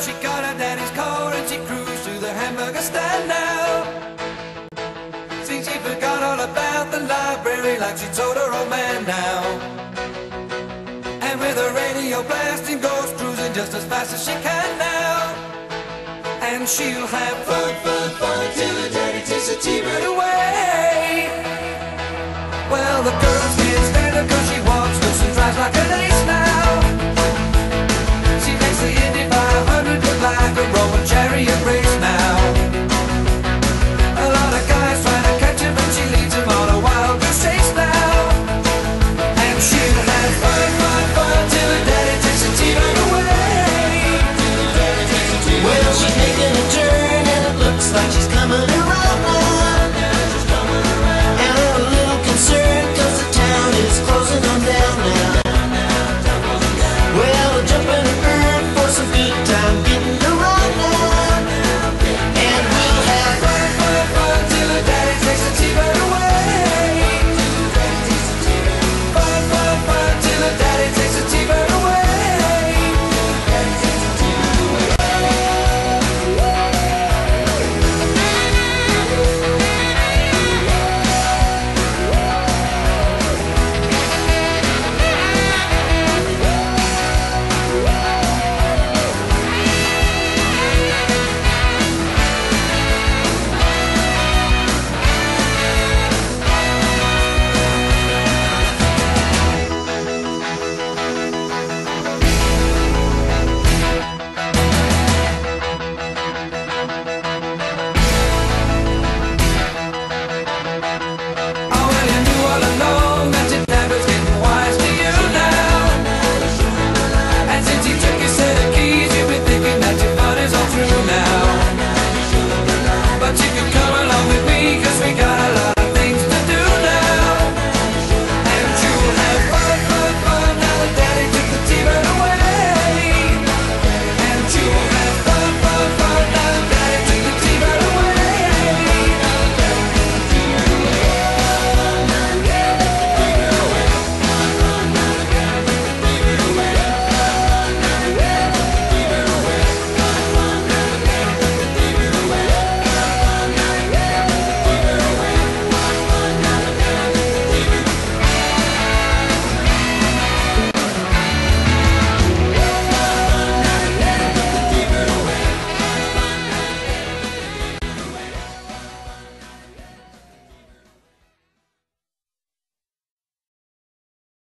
She got her daddy's car and she cruised to the hamburger stand now. See, she forgot all about the library like she told her old man now. And with her radio blasting, goes cruising just as fast as she can now. And she'll have fun, takes